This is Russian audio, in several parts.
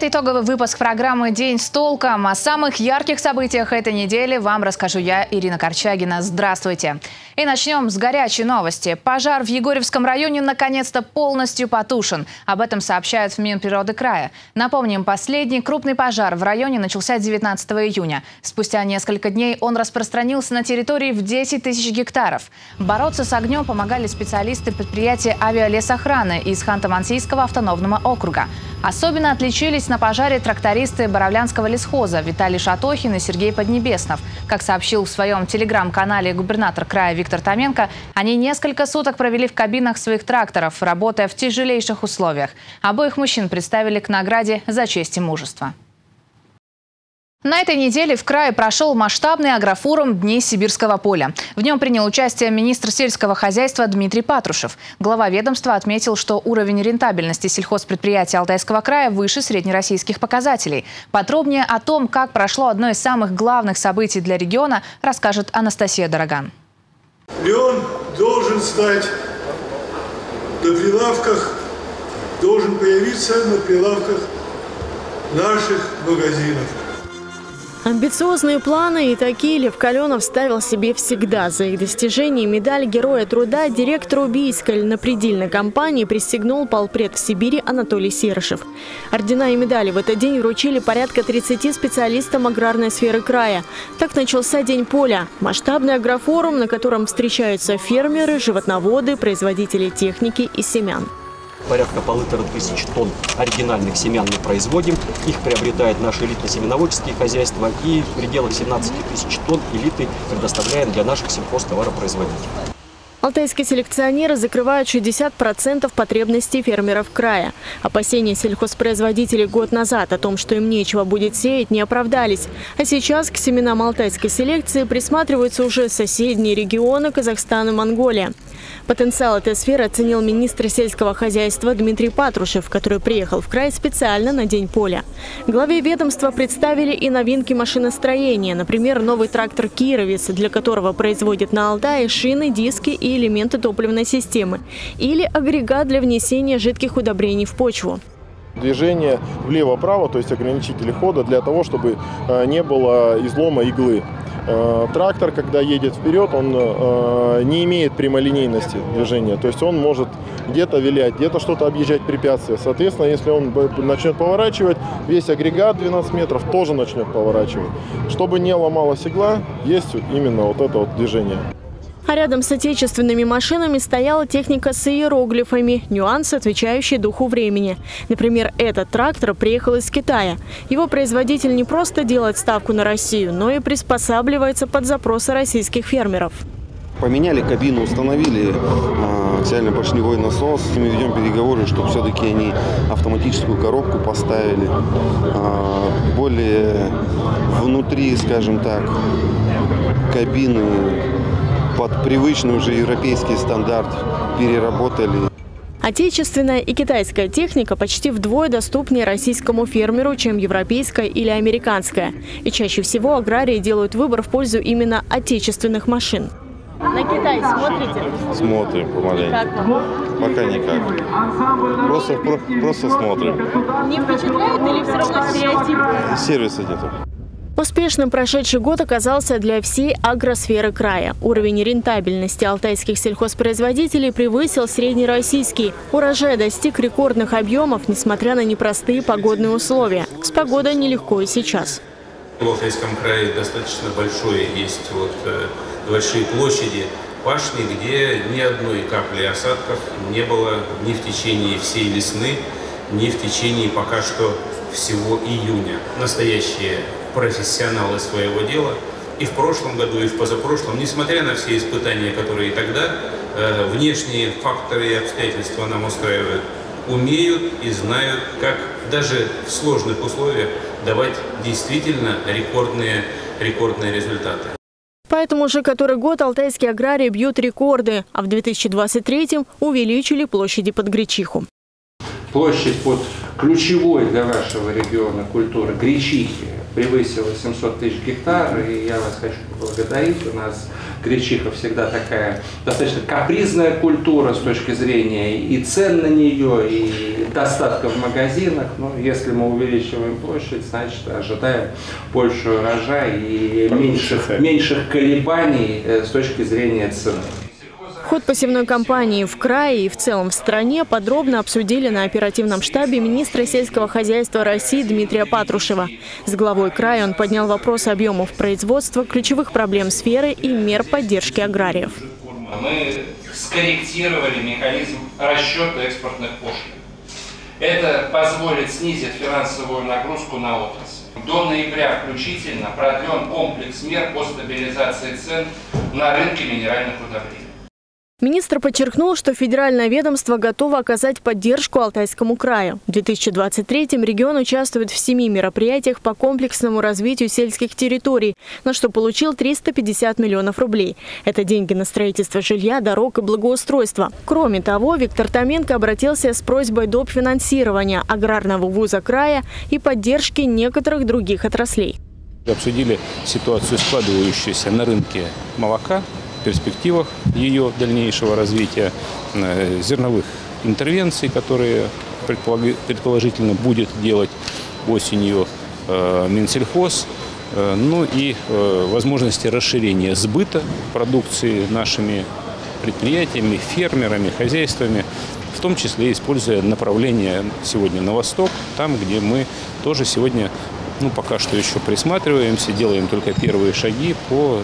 Это итоговый выпуск программы «День с толком». О самых ярких событиях этой недели вам расскажу я, Ирина Корчагина. Здравствуйте. И начнем с горячей новости. Пожар в Егорьевском районе наконец-то полностью потушен. Об этом сообщают в Минприроды края. Напомним, последний крупный пожар в районе начался 19 июня. Спустя несколько дней он распространился на территории в 10 тысяч гектаров. Бороться с огнем помогали специалисты предприятия авиалесохраны из Ханты-Мансийского автономного округа. Особенно отличились на пожаре трактористы Боровлянского лесхоза Виталий Шатохин и Сергей Поднебеснов. Как сообщил в своем телеграм-канале губернатор края Виктор Томенко, они несколько суток провели в кабинах своих тракторов, работая в тяжелейших условиях. Обоих мужчин представили к награде за честь и мужество. На этой неделе в крае прошел масштабный агрофорум Дней Сибирского поля. В нем принял участие министр сельского хозяйства Дмитрий Патрушев. Глава ведомства отметил, что уровень рентабельности сельхозпредприятий Алтайского края выше среднероссийских показателей. Подробнее о том, как прошло одно из самых главных событий для региона, расскажет Анастасия Дороган. Леон должен стать на прилавках, должен появиться на прилавках наших магазинов. Амбициозные планы и такие Лев Каленов ставил себе всегда. За их достижение медаль Героя труда директору Бийской на компании пристегнул полпред в Сибири Анатолий Серышев. Ордена и медали в этот день вручили порядка 30 специалистам аграрной сферы края. Так начался День поля. Масштабный агрофорум, на котором встречаются фермеры, животноводы, производители техники и семян порядка полутора тысяч тонн оригинальных семян мы производим. Их приобретают наши элитно-семеноводческие хозяйства и в пределах 17 тысяч тонн элиты предоставляем для наших сельхозтоваропроизводителей. Алтайские селекционеры закрывают 60% потребностей фермеров края. Опасения сельхозпроизводителей год назад о том, что им нечего будет сеять, не оправдались. А сейчас к семенам алтайской селекции присматриваются уже соседние регионы Казахстан и Монголия. Потенциал этой сферы оценил министр сельского хозяйства Дмитрий Патрушев, который приехал в край специально на День поля. Главе ведомства представили и новинки машиностроения. Например, новый трактор «Кировец», для которого производят на Алтае шины, диски и элементы топливной системы. Или агрегат для внесения жидких удобрений в почву движение влево-право, то есть ограничители хода для того, чтобы э, не было излома иглы. Э, трактор, когда едет вперед, он э, не имеет прямолинейности движения. То есть он может где-то вилять, где-то что-то объезжать препятствия. Соответственно, если он начнет поворачивать, весь агрегат 12 метров тоже начнет поворачивать. Чтобы не ломалась игла, есть именно вот это вот движение. А рядом с отечественными машинами стояла техника с иероглифами, нюансы, отвечающие духу времени. Например, этот трактор приехал из Китая. Его производитель не просто делает ставку на Россию, но и приспосабливается под запросы российских фермеров. Поменяли кабину, установили э, аксиально-поршневой насос. Мы ведем переговоры, чтобы все-таки они автоматическую коробку поставили. Э, более внутри, скажем так, кабины под привычный уже европейский стандарт переработали. Отечественная и китайская техника почти вдвое доступнее российскому фермеру, чем европейская или американская. И чаще всего аграрии делают выбор в пользу именно отечественных машин. На Китай смотрите? Смотрим помаленьку. Как? Пока никак. Просто, просто смотрим. Не впечатляет или все равно стереотип? Сервиса нету. Успешным прошедший год оказался для всей агросферы края. Уровень рентабельности алтайских сельхозпроизводителей превысил среднероссийский. Урожай достиг рекордных объемов, несмотря на непростые погодные условия. С погодой нелегко и сейчас. В Алтайском крае достаточно большое есть вот, э, большие площади пашни, где ни одной капли осадков не было ни в течение всей весны, ни в течение пока что всего июня. Настоящие профессионалы своего дела и в прошлом году, и в позапрошлом, несмотря на все испытания, которые тогда э, внешние факторы и обстоятельства нам устраивают, умеют и знают, как даже в сложных условиях давать действительно рекордные, рекордные результаты. Поэтому уже который год алтайские аграрии бьют рекорды, а в 2023-м увеличили площади под гречиху. Площадь под ключевой для вашего региона культуры гречихи превысила 700 тысяч гектар, и я вас хочу поблагодарить. У нас гречиха всегда такая достаточно капризная культура с точки зрения и цен на нее, и достатка в магазинах. Но если мы увеличиваем площадь, значит ожидаем больше урожай и меньших, меньших колебаний э, с точки зрения цены. Ход посевной кампании в крае и в целом в стране подробно обсудили на оперативном штабе министра сельского хозяйства России Дмитрия Патрушева. С главой края он поднял вопрос объемов производства, ключевых проблем сферы и мер поддержки аграриев. Мы скорректировали механизм расчета экспортных пошлин. Это позволит снизить финансовую нагрузку на отрасль. До ноября включительно продлен комплекс мер по стабилизации цен на рынке минеральных удобрений. Министр подчеркнул, что федеральное ведомство готово оказать поддержку Алтайскому краю. В 2023-м регион участвует в семи мероприятиях по комплексному развитию сельских территорий, на что получил 350 миллионов рублей. Это деньги на строительство жилья, дорог и благоустройства. Кроме того, Виктор Томенко обратился с просьбой доп. финансирования аграрного вуза края и поддержки некоторых других отраслей. Обсудили ситуацию, складывающуюся на рынке молока, перспективах ее дальнейшего развития, э, зерновых интервенций, которые предположительно будет делать осенью э, Минсельхоз, э, ну и возможности расширения сбыта продукции нашими предприятиями, фермерами, хозяйствами, в том числе используя направление сегодня на восток, там, где мы тоже сегодня, ну, пока что еще присматриваемся, делаем только первые шаги по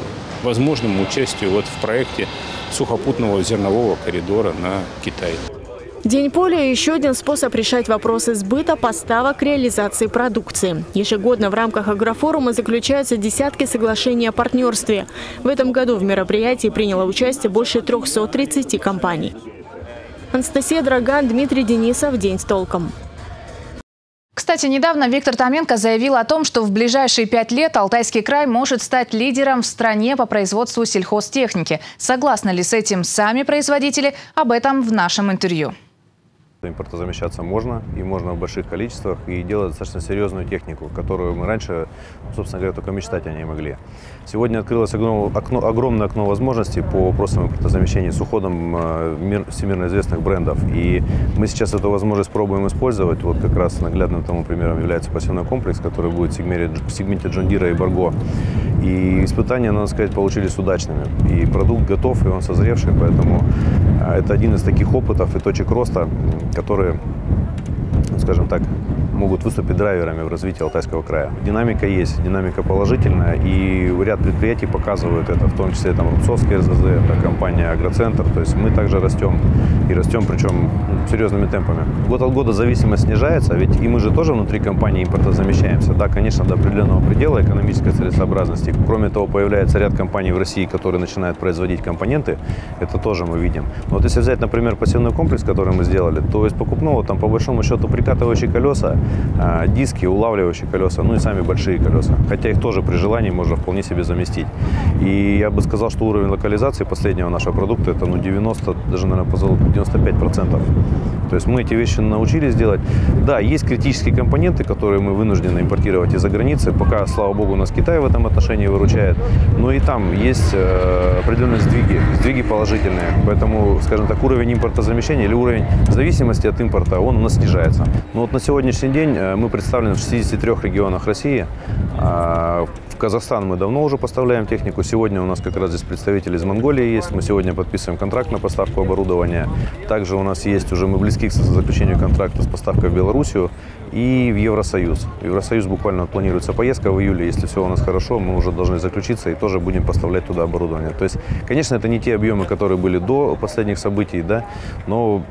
возможному участию вот в проекте сухопутного зернового коридора на Китай. День поля – еще один способ решать вопросы сбыта, поставок, реализации продукции. Ежегодно в рамках агрофорума заключаются десятки соглашений о партнерстве. В этом году в мероприятии приняло участие больше 330 компаний. Анастасия Драган, Дмитрий Денисов. День с толком. Кстати, недавно Виктор Томенко заявил о том, что в ближайшие пять лет Алтайский край может стать лидером в стране по производству сельхозтехники. Согласны ли с этим сами производители? Об этом в нашем интервью. Импортозамещаться можно, и можно в больших количествах, и делать достаточно серьезную технику, которую мы раньше, собственно говоря, только мечтать о ней могли. Сегодня открылось окно, окно, огромное окно возможностей по вопросам импортозамещения с уходом э, мир, всемирно известных брендов. И мы сейчас эту возможность пробуем использовать. Вот как раз наглядным тому примером является посевной комплекс, который будет в сегменте, в сегменте Джондира и Барго. И испытания, надо сказать, получились удачными. И продукт готов, и он созревший, поэтому э, это один из таких опытов и точек роста, которые, скажем так, могут выступить драйверами в развитии Алтайского края. Динамика есть, динамика положительная, и ряд предприятий показывают это, в том числе там Рубцовский РЗЗ, это компания Агроцентр, то есть мы также растем, и растем причем серьезными темпами. Год от года зависимость снижается, ведь и мы же тоже внутри компании импортозамещаемся. Да, конечно, до определенного предела экономической целесообразности. Кроме того, появляется ряд компаний в России, которые начинают производить компоненты, это тоже мы видим. Но вот если взять, например, посевной комплекс, который мы сделали, то из покупного там по большому счету прикатывающие колеса, а, диски, улавливающие колеса, ну и сами большие колеса. Хотя их тоже при желании можно вполне себе заместить. И я бы сказал, что уровень локализации последнего нашего продукта это ну 90, даже, наверное, 95 процентов. То есть мы эти вещи научились делать. Да, есть критические компоненты, которые мы вынуждены импортировать из-за границы. Пока, слава богу, нас Китай в этом отношении выручает. Но и там есть э, определенные сдвиги, сдвиги положительные. Поэтому, скажем так, уровень импортозамещения или уровень зависимости от импорта, он у нас снижается. Но вот на сегодняшний день э, мы представлены в 63 регионах России. А, в Казахстан мы давно уже поставляем технику. Сегодня у нас как раз здесь представитель из Монголии есть. Мы сегодня подписываем контракт на поставку оборудования. Также у нас есть уже мы близки к заключению контракта с поставкой в Белоруссию и в Евросоюз. В Евросоюз буквально планируется поездка в июле. Если все у нас хорошо, мы уже должны заключиться и тоже будем поставлять туда оборудование. То есть, конечно, это не те объемы, которые были до последних событий, да, но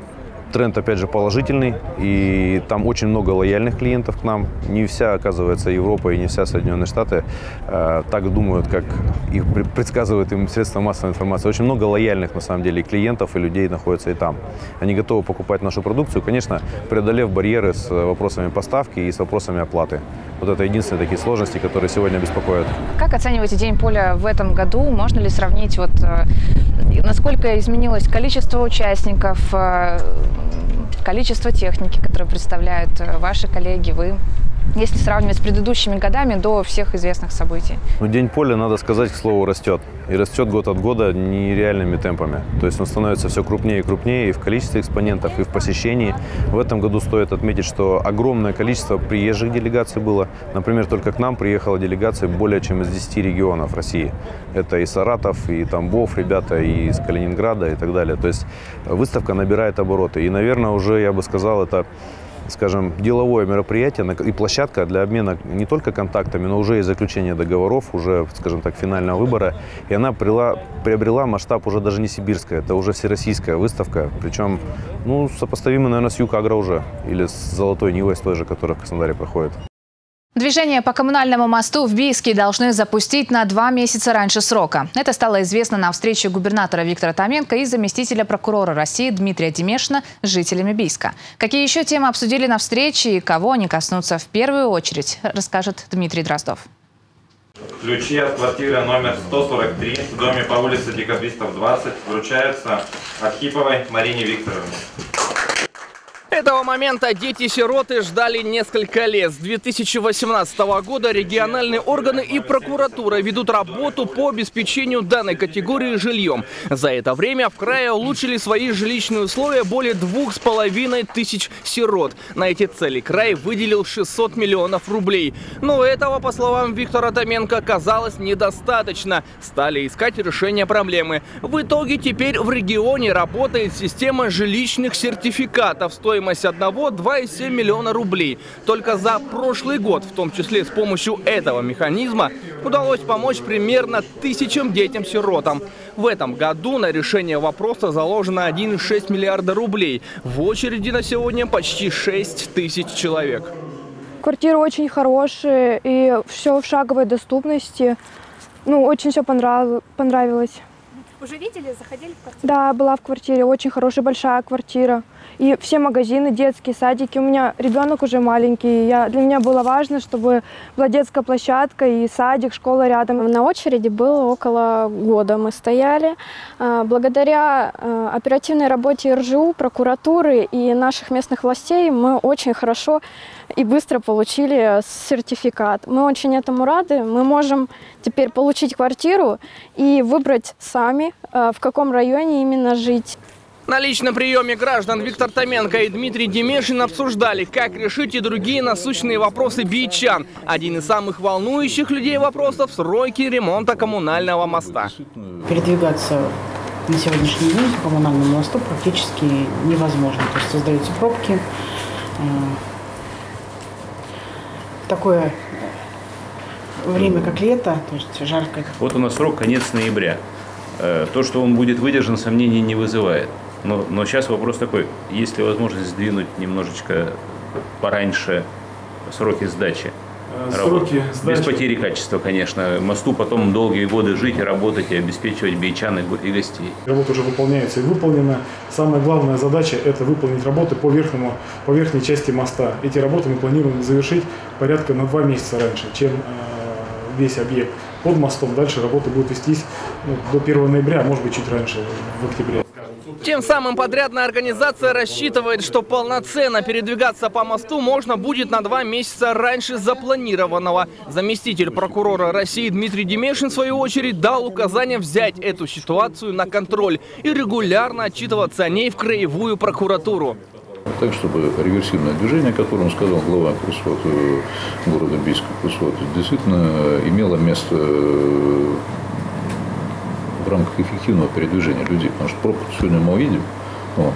тренд, опять же, положительный, и там очень много лояльных клиентов к нам. Не вся, оказывается, Европа и не вся Соединенные Штаты э, так думают, как их предсказывают им средства массовой информации. Очень много лояльных, на самом деле, клиентов и людей находится и там. Они готовы покупать нашу продукцию, конечно, преодолев барьеры с вопросами поставки и с вопросами оплаты. Вот это единственные такие сложности, которые сегодня беспокоят. Как оцениваете День поля в этом году? Можно ли сравнить, вот, э, насколько изменилось количество участников, э, количество техники, которую представляют э, ваши коллеги, вы? Если сравнивать с предыдущими годами до всех известных событий? Ну, День поля, надо сказать, к слову, растет. И растет год от года нереальными темпами. То есть он становится все крупнее и крупнее и в количестве экспонентов, и в посещении. В этом году стоит отметить, что огромное количество приезжих делегаций было. Например, только к нам приехала делегация более чем из 10 регионов России. Это и Саратов, и Тамбов, ребята, и из Калининграда, и так далее. То есть выставка набирает обороты. И, наверное, уже, я бы сказал, это скажем, деловое мероприятие и площадка для обмена не только контактами, но уже и заключения договоров, уже, скажем так, финального выбора. И она приобрела, приобрела масштаб уже даже не сибирская, это уже всероссийская выставка, причем, ну, сопоставимый, наверное, с Юг-Агро уже, или с Золотой Нивой, с той же, которая в Краснодаре проходит. Движение по коммунальному мосту в Бийске должны запустить на два месяца раньше срока. Это стало известно на встрече губернатора Виктора Томенко и заместителя прокурора России Дмитрия Демешина с жителями Бийска. Какие еще темы обсудили на встрече и кого они коснутся в первую очередь, расскажет Дмитрий Дроздов. Ключи от квартиры номер 143 в доме по улице Декабристов 20 вручаются Архиповой Марине Викторовне. Этого момента дети-сироты ждали несколько лет. С 2018 года региональные органы и прокуратура ведут работу по обеспечению данной категории жильем. За это время в крае улучшили свои жилищные условия более двух с половиной тысяч сирот. На эти цели край выделил 600 миллионов рублей. Но этого, по словам Виктора Томенко, оказалось недостаточно. Стали искать решение проблемы. В итоге теперь в регионе работает система жилищных сертификатов стоимостью стоимость одного 2,7 миллиона рублей. Только за прошлый год, в том числе с помощью этого механизма, удалось помочь примерно тысячам детям-сиротам. В этом году на решение вопроса заложено 1,6 миллиарда рублей. В очереди на сегодня почти 6 тысяч человек. Квартиры очень хорошие и все в шаговой доступности. Ну, очень все понравилось. Уже видели, заходили в квартиру? Да, была в квартире, очень хорошая, большая квартира. И все магазины, детские садики. У меня ребенок уже маленький. Я, для меня было важно, чтобы была детская площадка и садик, школа рядом. На очереди было около года мы стояли. А, благодаря а, оперативной работе РЖУ, прокуратуры и наших местных властей мы очень хорошо и быстро получили сертификат. Мы очень этому рады. Мы можем теперь получить квартиру и выбрать сами, а, в каком районе именно жить. На личном приеме граждан Виктор Томенко и Дмитрий Демешин обсуждали, как решить и другие насущные вопросы бичан. Один из самых волнующих людей вопросов – сроки ремонта коммунального моста. Передвигаться на сегодняшний день по коммунальному мосту практически невозможно. То есть создаются пробки. Э, такое время, как лето, то есть жарко. Вот у нас срок конец ноября. Э, то, что он будет выдержан, сомнений не вызывает. Но, но сейчас вопрос такой, есть ли возможность сдвинуть немножечко пораньше сроки сдачи? Э, сроки сдачи. Без потери качества, конечно. Мосту потом долгие годы жить и работать, и обеспечивать бейчан и гостей. Работа уже выполняется и выполнена. Самая главная задача – это выполнить работы по, верхнему, по верхней части моста. Эти работы мы планируем завершить порядка на два месяца раньше, чем э, весь объект под мостом. Дальше работа будет вестись ну, до 1 ноября, а может быть чуть раньше, в октябре. Тем самым подрядная организация рассчитывает, что полноценно передвигаться по мосту можно будет на два месяца раньше запланированного. Заместитель прокурора России Дмитрий Демешин, в свою очередь, дал указание взять эту ситуацию на контроль и регулярно отчитываться о ней в краевую прокуратуру. Так, чтобы реверсивное движение, о котором сказал глава Крусвот, э, города Бийска Крусвот, действительно имело место э, в рамках эффективного передвижения людей. Потому что пробку сегодня мы увидим, вот.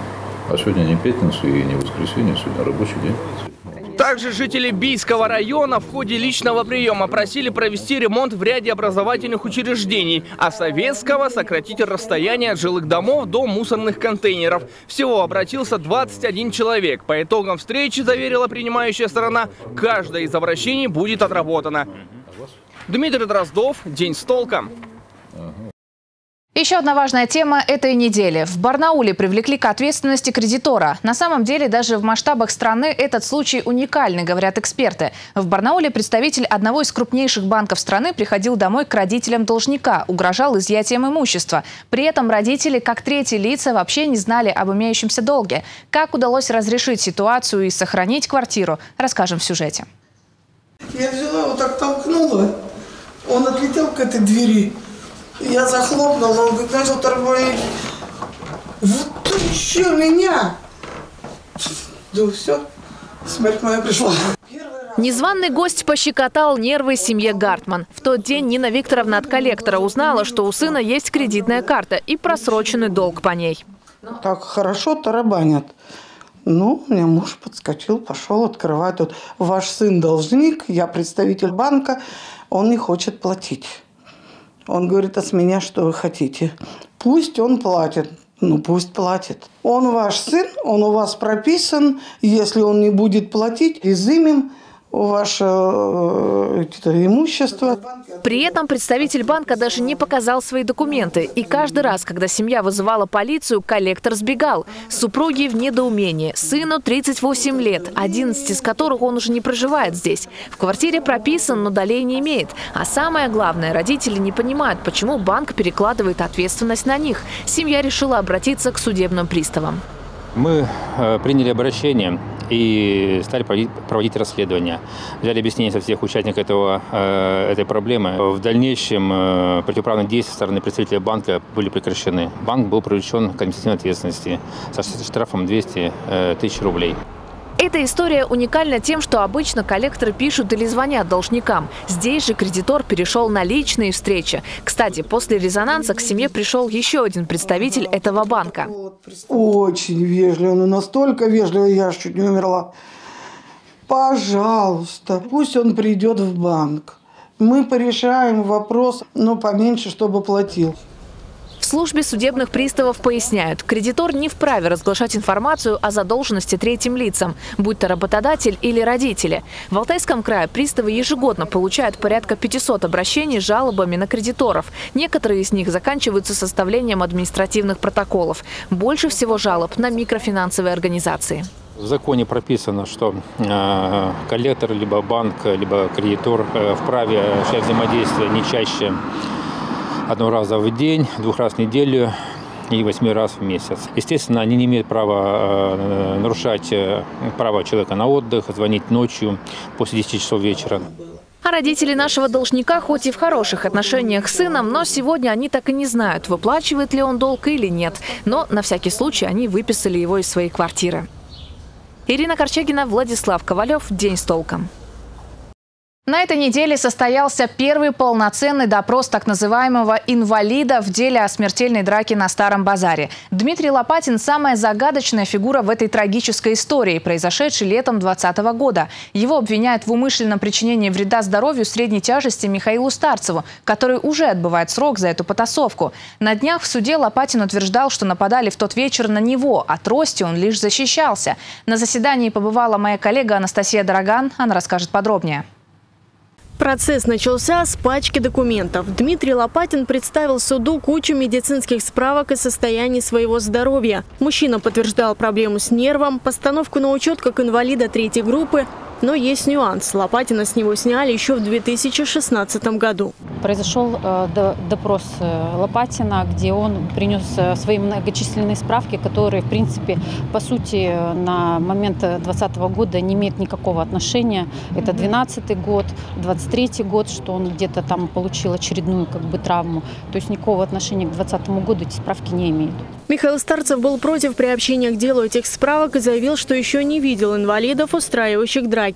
а сегодня не пятница и не воскресенье, сегодня рабочий день. Также жители Бийского района в ходе личного приема просили провести ремонт в ряде образовательных учреждений, а Советского сократить расстояние от жилых домов до мусорных контейнеров. Всего обратился 21 человек. По итогам встречи, заверила принимающая сторона, каждое из обращений будет отработано. Дмитрий Дроздов, День с толком. Еще одна важная тема этой недели. В Барнауле привлекли к ответственности кредитора. На самом деле, даже в масштабах страны этот случай уникальный, говорят эксперты. В Барнауле представитель одного из крупнейших банков страны приходил домой к родителям должника, угрожал изъятием имущества. При этом родители, как третьи лица, вообще не знали об имеющемся долге. Как удалось разрешить ситуацию и сохранить квартиру, расскажем в сюжете. Я взяла, вот так толкнула. Он отлетел к этой двери. Я захлопнула, он говорит, начал торговать. Вот ты еще меня! Да все, смерть моя пришла. Незваный гость пощекотал нервы семье Гартман. В тот день Нина Викторовна от коллектора узнала, что у сына есть кредитная карта и просроченный долг по ней. Так хорошо тарабанят. Ну, у меня муж подскочил, пошел открывать. Вот ваш сын должник, я представитель банка, он не хочет платить. Он говорит, а с меня что вы хотите? Пусть он платит. Ну, пусть платит. Он ваш сын, он у вас прописан. Если он не будет платить, изымем ваше э, имущество. При этом представитель банка даже не показал свои документы. И каждый раз, когда семья вызывала полицию, коллектор сбегал. Супруги в недоумении. Сыну 38 лет, 11 из которых он уже не проживает здесь. В квартире прописан, но долей не имеет. А самое главное, родители не понимают, почему банк перекладывает ответственность на них. Семья решила обратиться к судебным приставам. Мы э, приняли обращение и стали проводить, расследование. Взяли объяснение со всех участников этого, э, этой проблемы. В дальнейшем э, противоправные действия со стороны представителей банка были прекращены. Банк был привлечен к административной ответственности со штрафом 200 э, тысяч рублей. Эта история уникальна тем, что обычно коллекторы пишут или звонят должникам. Здесь же кредитор перешел на личные встречи. Кстати, после резонанса к семье пришел еще один представитель этого банка. Очень вежливый, ну настолько вежливый, я чуть не умерла. Пожалуйста, пусть он придет в банк. Мы порешаем вопрос, но поменьше, чтобы платил. В службе судебных приставов поясняют, кредитор не вправе разглашать информацию о задолженности третьим лицам, будь то работодатель или родители. В Алтайском крае приставы ежегодно получают порядка 500 обращений с жалобами на кредиторов. Некоторые из них заканчиваются составлением административных протоколов. Больше всего жалоб на микрофинансовые организации. В законе прописано, что э, коллектор, либо банк, либо кредитор э, вправе осуществлять взаимодействие не чаще одного раза в день, двух раз в неделю и восьми раз в месяц. Естественно, они не имеют права э, нарушать э, право человека на отдых, звонить ночью после 10 часов вечера. А родители нашего должника хоть и в хороших отношениях с сыном, но сегодня они так и не знают, выплачивает ли он долг или нет. Но на всякий случай они выписали его из своей квартиры. Ирина Корчагина, Владислав Ковалев. День с толком. На этой неделе состоялся первый полноценный допрос так называемого инвалида в деле о смертельной драке на Старом базаре. Дмитрий Лопатин – самая загадочная фигура в этой трагической истории, произошедшей летом 2020 года. Его обвиняют в умышленном причинении вреда здоровью средней тяжести Михаилу Старцеву, который уже отбывает срок за эту потасовку. На днях в суде Лопатин утверждал, что нападали в тот вечер на него, а трости он лишь защищался. На заседании побывала моя коллега Анастасия Дороган. Она расскажет подробнее. Процесс начался с пачки документов. Дмитрий Лопатин представил суду кучу медицинских справок о состоянии своего здоровья. Мужчина подтверждал проблему с нервом, постановку на учет как инвалида третьей группы, но есть нюанс. Лопатина с него сняли еще в 2016 году. Произошел э, допрос э, Лопатина, где он принес э, свои многочисленные справки, которые, в принципе, по сути, на момент 2020 года не имеют никакого отношения. Это 12 год, 23 год, что он где-то там получил очередную как бы травму. То есть никакого отношения к 2020 году эти справки не имеют. Михаил Старцев был против приобщения к делу этих справок и заявил, что еще не видел инвалидов, устраивающих драки.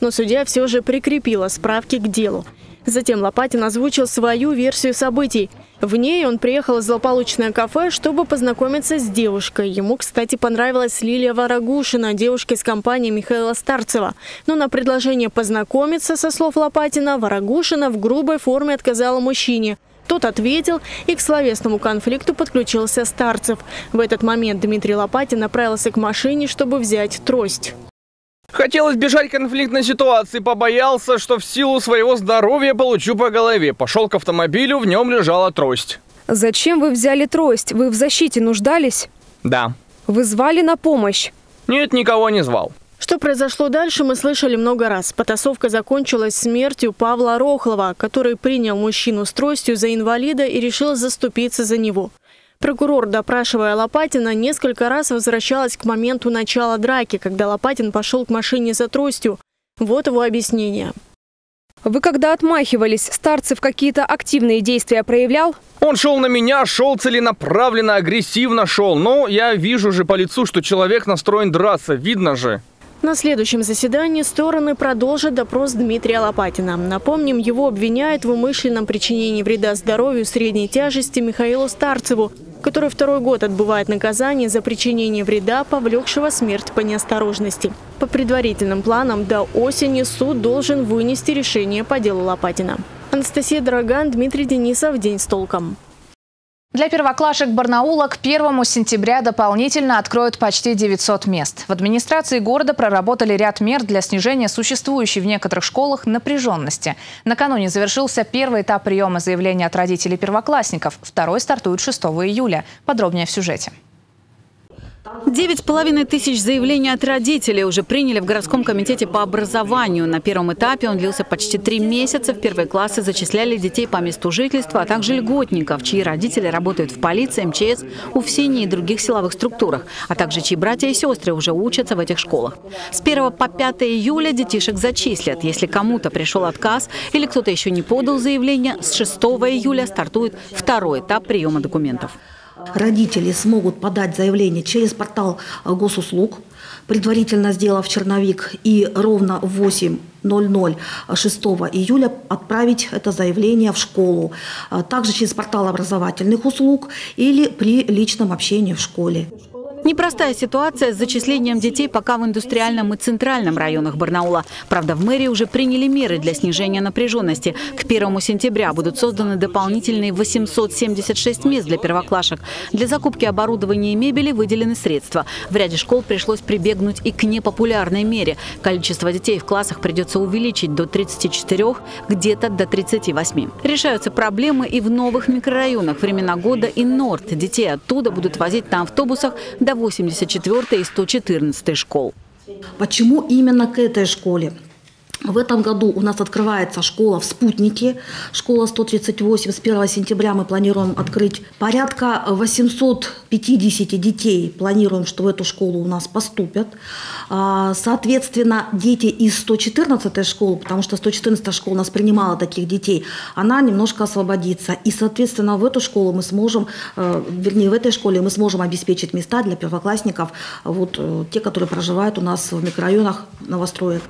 Но судья все же прикрепила справки к делу. Затем Лопатин озвучил свою версию событий. В ней он приехал в злополучное кафе, чтобы познакомиться с девушкой. Ему, кстати, понравилась Лилия Варагушина, девушка из компании Михаила Старцева. Но на предложение познакомиться, со слов Лопатина, Варагушина в грубой форме отказала мужчине. Тот ответил, и к словесному конфликту подключился Старцев. В этот момент Дмитрий Лопатин направился к машине, чтобы взять трость. Хотел избежать конфликтной ситуации, побоялся, что в силу своего здоровья получу по голове. Пошел к автомобилю, в нем лежала трость. Зачем вы взяли трость? Вы в защите нуждались? Да. Вы звали на помощь? Нет, никого не звал. Что произошло дальше, мы слышали много раз. Потасовка закончилась смертью Павла Рохлова, который принял мужчину с тростью за инвалида и решил заступиться за него. Прокурор, допрашивая Лопатина, несколько раз возвращалась к моменту начала драки, когда Лопатин пошел к машине за тростью. Вот его объяснение. Вы когда отмахивались, Старцев какие-то активные действия проявлял? Он шел на меня, шел целенаправленно, агрессивно шел. Но я вижу же по лицу, что человек настроен драться. Видно же. На следующем заседании стороны продолжат допрос Дмитрия Лопатина. Напомним, его обвиняют в умышленном причинении вреда здоровью средней тяжести Михаилу Старцеву, который второй год отбывает наказание за причинение вреда, повлекшего смерть по неосторожности. По предварительным планам, до осени суд должен вынести решение по делу Лопатина. Анастасия Дороган, Дмитрий Денисов. День с толком. Для первоклашек Барнаула к 1 сентября дополнительно откроют почти 900 мест. В администрации города проработали ряд мер для снижения существующей в некоторых школах напряженности. Накануне завершился первый этап приема заявления от родителей первоклассников. Второй стартует 6 июля. Подробнее в сюжете. Девять с половиной тысяч заявлений от родителей уже приняли в городском комитете по образованию. На первом этапе он длился почти три месяца. В первые классы зачисляли детей по месту жительства, а также льготников, чьи родители работают в полиции, МЧС, УФСИНе и других силовых структурах, а также чьи братья и сестры уже учатся в этих школах. С 1 по 5 июля детишек зачислят. Если кому-то пришел отказ или кто-то еще не подал заявление, с 6 июля стартует второй этап приема документов. Родители смогут подать заявление через портал госуслуг, предварительно сделав черновик, и ровно в 8.00 6 июля отправить это заявление в школу. Также через портал образовательных услуг или при личном общении в школе. Непростая ситуация с зачислением детей пока в индустриальном и центральном районах Барнаула. Правда, в мэрии уже приняли меры для снижения напряженности. К 1 сентября будут созданы дополнительные 876 мест для первоклашек. Для закупки оборудования и мебели выделены средства. В ряде школ пришлось прибегнуть и к непопулярной мере. Количество детей в классах придется увеличить до 34, где-то до 38. Решаются проблемы и в новых микрорайонах времена года и Норд. Детей оттуда будут возить на автобусах до 84 и 114 школ. Почему именно к этой школе? В этом году у нас открывается школа в Спутнике, школа 138. С 1 сентября мы планируем открыть порядка 850 детей. Планируем, что в эту школу у нас поступят. А, соответственно, дети из 114 школы, потому что 114 школа у нас принимала таких детей, она немножко освободится. И, соответственно, в эту школу мы сможем, э, вернее, в этой школе мы сможем обеспечить места для первоклассников, вот э, те, которые проживают у нас в микрорайонах новостроек.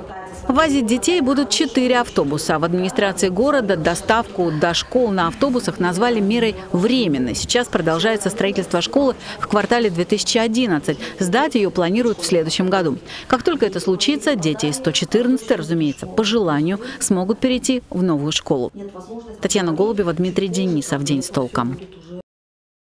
Возить детей будут четыре автобуса. В администрации города доставку до школ на автобусах назвали мерой временной. Сейчас продолжается строительство школы в квартале 2011. Сдать ее планируют в следующем году. Как только это случится, дети из 114, разумеется, по желанию, смогут перейти в новую школу. Татьяна Голубева, Дмитрий Денисов. День с толком.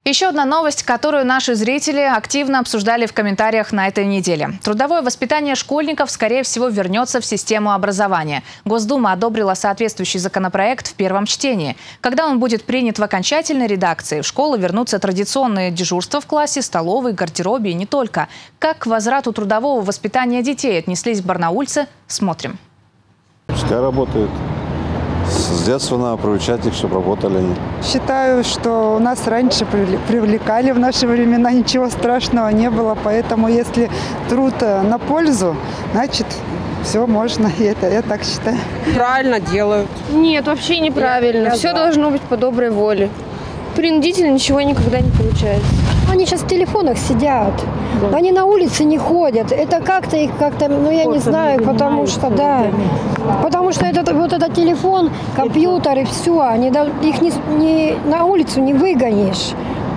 Еще одна новость, которую наши зрители активно обсуждали в комментариях на этой неделе. Трудовое воспитание школьников, скорее всего, вернется в систему образования. Госдума одобрила соответствующий законопроект в первом чтении. Когда он будет принят в окончательной редакции, в школу вернутся традиционные дежурства в классе, столовой, гардеробе и не только. Как к возврату трудового воспитания детей отнеслись барнаульцы, смотрим. Пускай работают. С детства надо приучать их, чтобы работали они. Считаю, что у нас раньше привлекали в наши времена, ничего страшного не было. Поэтому если труд э, на пользу, значит все можно. Я, это, я так считаю. Правильно делают. Нет, вообще неправильно. Я, я все да. должно быть по доброй воле. Принудительно ничего никогда не получается. Они сейчас в телефонах сидят. Да. Они на улице не ходят. Это как-то их как-то, ну я не знаю, потому что, да. Потому что этот, вот этот телефон, компьютер и все, они, их не, не, на улицу не выгонишь.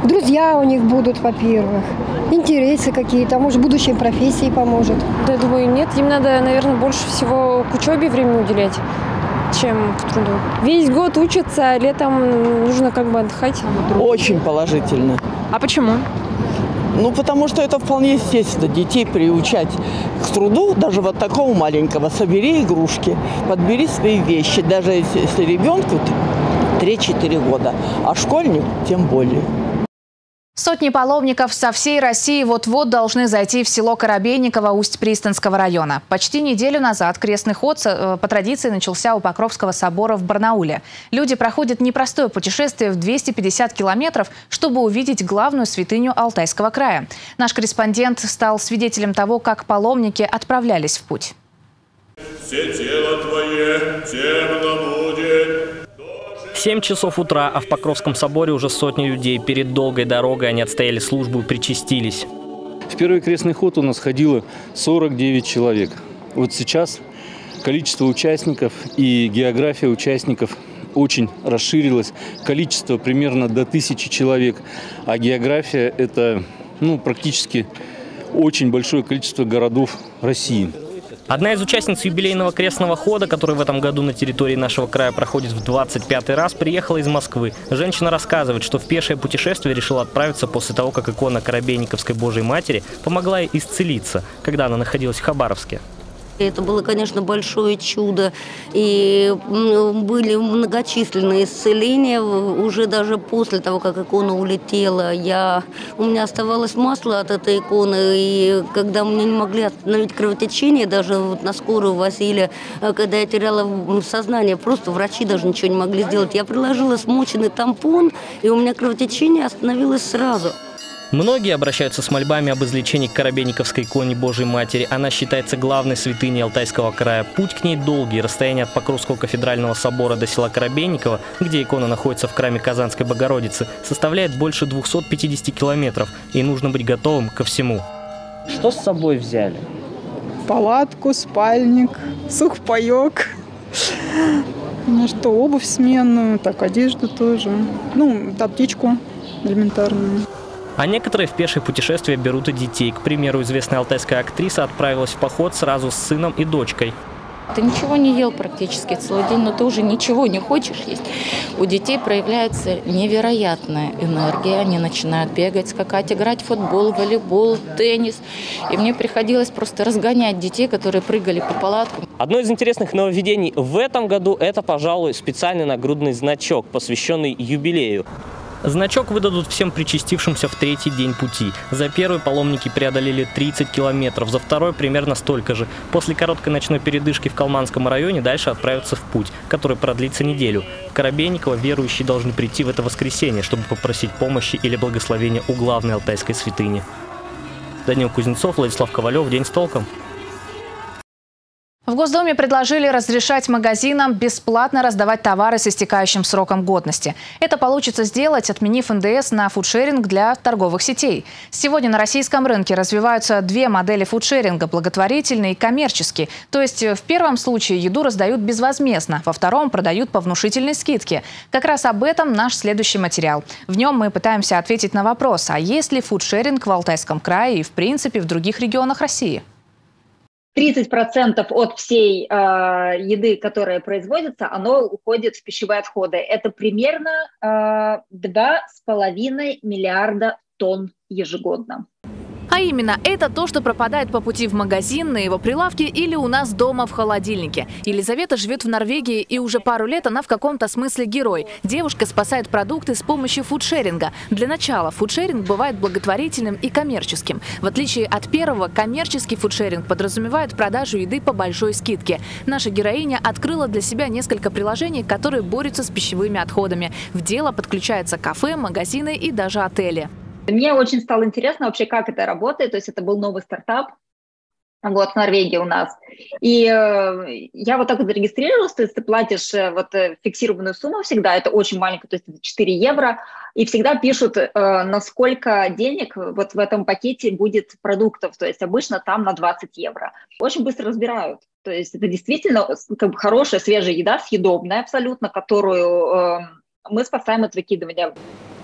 Друзья у них будут, во-первых, интересы какие-то, может, будущей профессии поможет. Да, я думаю, нет, им надо, наверное, больше всего к учебе время уделять чем к труду. Весь год учатся, а летом нужно как бы отдыхать. Очень положительно. А почему? Ну, потому что это вполне естественно, детей приучать к труду, даже вот такого маленького. Собери игрушки, подбери свои вещи, даже если, если ребенку 3-4 года, а школьник тем более. Сотни паломников со всей России вот-вот должны зайти в село Коробейниково Усть-Пристанского района. Почти неделю назад крестный ход э, по традиции начался у Покровского собора в Барнауле. Люди проходят непростое путешествие в 250 километров, чтобы увидеть главную святыню Алтайского края. Наш корреспондент стал свидетелем того, как паломники отправлялись в путь. Все тело твое темно будет. 7 часов утра, а в Покровском соборе уже сотни людей. Перед долгой дорогой они отстояли службу и причастились. В первый крестный ход у нас ходило 49 человек. Вот сейчас количество участников и география участников очень расширилась. Количество примерно до тысячи человек, а география – это ну, практически очень большое количество городов России. Одна из участниц юбилейного крестного хода, который в этом году на территории нашего края проходит в 25-й раз, приехала из Москвы. Женщина рассказывает, что в пешее путешествие решила отправиться после того, как икона Коробейниковской Божьей Матери помогла ей исцелиться, когда она находилась в Хабаровске. Это было, конечно, большое чудо. И были многочисленные исцеления. Уже даже после того, как икона улетела, я... у меня оставалось масло от этой иконы. И когда мне не могли остановить кровотечение, даже вот на скорую Василия, э, когда я теряла сознание, просто врачи даже ничего не могли сделать. Я приложила смоченный тампон, и у меня кровотечение остановилось сразу. Многие обращаются с мольбами об излечении к Коробейниковской иконе Божьей Матери. Она считается главной святыней Алтайского края. Путь к ней долгий. Расстояние от Покровского кафедрального собора до села Коробейниково, где икона находится в храме Казанской Богородицы, составляет больше 250 километров. И нужно быть готовым ко всему. Что с собой взяли? Палатку, спальник, сухпайок. Ну что, обувь сменную, так, одежду тоже. Ну, аптечку элементарную. А некоторые в пешее путешествие берут и детей. К примеру, известная алтайская актриса отправилась в поход сразу с сыном и дочкой. Ты ничего не ел практически целый день, но ты уже ничего не хочешь есть. У детей проявляется невероятная энергия. Они начинают бегать, скакать, играть в футбол, волейбол, теннис. И мне приходилось просто разгонять детей, которые прыгали по палаткам. Одно из интересных нововведений в этом году – это, пожалуй, специальный нагрудный значок, посвященный юбилею. Значок выдадут всем причастившимся в третий день пути. За первый паломники преодолели 30 километров, за второй примерно столько же. После короткой ночной передышки в Калманском районе дальше отправятся в путь, который продлится неделю. В Коробейниково верующие должны прийти в это воскресенье, чтобы попросить помощи или благословения у главной алтайской святыни. Данил Кузнецов, Владислав Ковалев. День с толком. В Госдуме предложили разрешать магазинам бесплатно раздавать товары с истекающим сроком годности. Это получится сделать, отменив НДС на фудшеринг для торговых сетей. Сегодня на российском рынке развиваются две модели фудшеринга – благотворительный и коммерческий. То есть в первом случае еду раздают безвозмездно, во втором продают по внушительной скидке. Как раз об этом наш следующий материал. В нем мы пытаемся ответить на вопрос, а есть ли фудшеринг в Алтайском крае и в принципе в других регионах России? 30% от всей э, еды, которая производится, оно уходит в пищевые отходы. Это примерно э, 2,5 миллиарда тонн ежегодно. А именно, это то, что пропадает по пути в магазин, на его прилавке или у нас дома в холодильнике. Елизавета живет в Норвегии и уже пару лет она в каком-то смысле герой. Девушка спасает продукты с помощью фудшеринга. Для начала фудшеринг бывает благотворительным и коммерческим. В отличие от первого, коммерческий фудшеринг подразумевает продажу еды по большой скидке. Наша героиня открыла для себя несколько приложений, которые борются с пищевыми отходами. В дело подключаются кафе, магазины и даже отели. Мне очень стало интересно вообще, как это работает. То есть это был новый стартап, вот, в Норвегии у нас. И э, я вот так вот зарегистрировалась, то есть ты платишь э, вот э, фиксированную сумму всегда, это очень маленько, то есть это 4 евро, и всегда пишут, э, на сколько денег вот в этом пакете будет продуктов, то есть обычно там на 20 евро. Очень быстро разбирают. То есть это действительно как бы хорошая свежая еда, съедобная абсолютно, которую э, мы спасаем от выкидывания.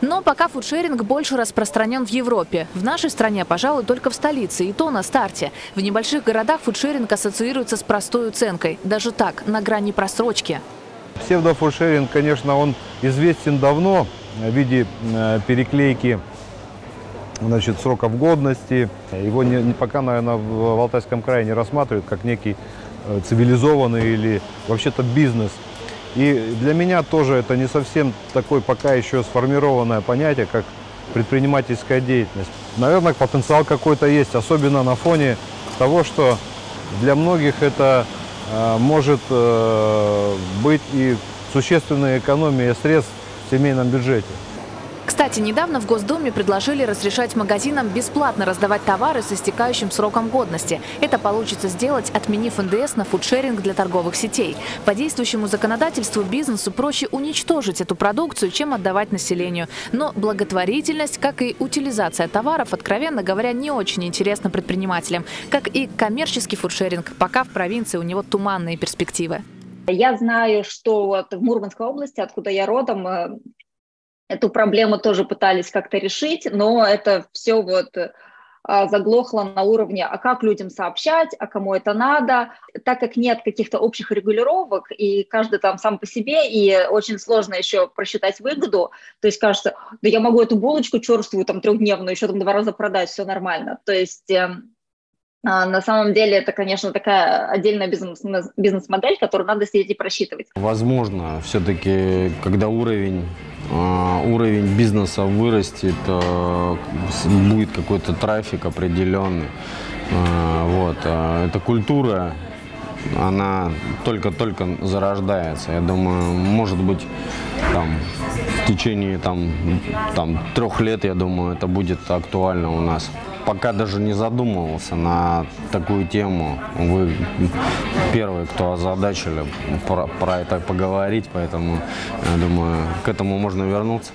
Но пока фудшеринг больше распространен в Европе. В нашей стране, пожалуй, только в столице, и то на старте. В небольших городах фудшеринг ассоциируется с простой уценкой. Даже так, на грани просрочки. Псевдофудшеринг, конечно, он известен давно в виде э, переклейки значит, сроков годности. Его не, пока, наверное, в Алтайском крае не рассматривают как некий э, цивилизованный или вообще-то бизнес – и для меня тоже это не совсем такое пока еще сформированное понятие, как предпринимательская деятельность. Наверное, потенциал какой-то есть, особенно на фоне того, что для многих это э, может э, быть и существенная экономия средств в семейном бюджете. Кстати, недавно в Госдуме предложили разрешать магазинам бесплатно раздавать товары с истекающим сроком годности. Это получится сделать, отменив НДС на фудшеринг для торговых сетей. По действующему законодательству бизнесу проще уничтожить эту продукцию, чем отдавать населению. Но благотворительность, как и утилизация товаров, откровенно говоря, не очень интересна предпринимателям. Как и коммерческий фудшеринг, пока в провинции у него туманные перспективы. Я знаю, что вот в Мурманской области, откуда я родом, э, эту проблему тоже пытались как-то решить, но это все вот э, заглохло на уровне, а как людям сообщать, а кому это надо, так как нет каких-то общих регулировок, и каждый там сам по себе, и очень сложно еще просчитать выгоду, то есть кажется, да я могу эту булочку черствую там трехдневную еще там два раза продать, все нормально, то есть эм, а, на самом деле это, конечно, такая отдельная бизнес-модель, которую надо сидеть и просчитывать. Возможно, все-таки, когда уровень а, уровень бизнеса вырастет, а, будет какой-то трафик определенный. Вот. Эта культура, она только-только зарождается. Я думаю, может быть, там, в течение там, там, трех лет, я думаю, это будет актуально у нас пока даже не задумывался на такую тему. Вы первые, кто озадачили про, про это поговорить, поэтому, я думаю, к этому можно вернуться.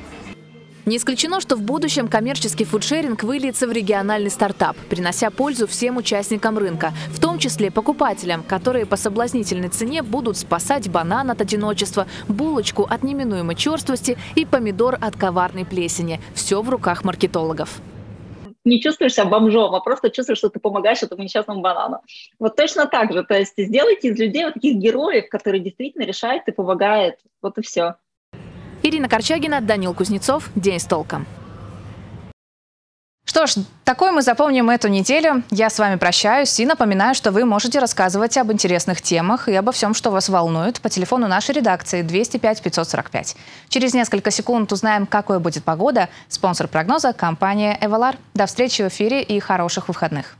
Не исключено, что в будущем коммерческий фудшеринг выльется в региональный стартап, принося пользу всем участникам рынка, в том числе покупателям, которые по соблазнительной цене будут спасать банан от одиночества, булочку от неминуемой черствости и помидор от коварной плесени. Все в руках маркетологов не чувствуешь себя бомжом, а просто чувствуешь, что ты помогаешь этому несчастному банану. Вот точно так же. То есть сделайте из людей вот таких героев, которые действительно решают и помогают. Вот и все. Ирина Корчагина, Данил Кузнецов. День с толком. Что ж, такой мы запомним эту неделю. Я с вами прощаюсь и напоминаю, что вы можете рассказывать об интересных темах и обо всем, что вас волнует, по телефону нашей редакции 205-545. Через несколько секунд узнаем, какой будет погода. Спонсор прогноза – компания «Эвалар». До встречи в эфире и хороших выходных.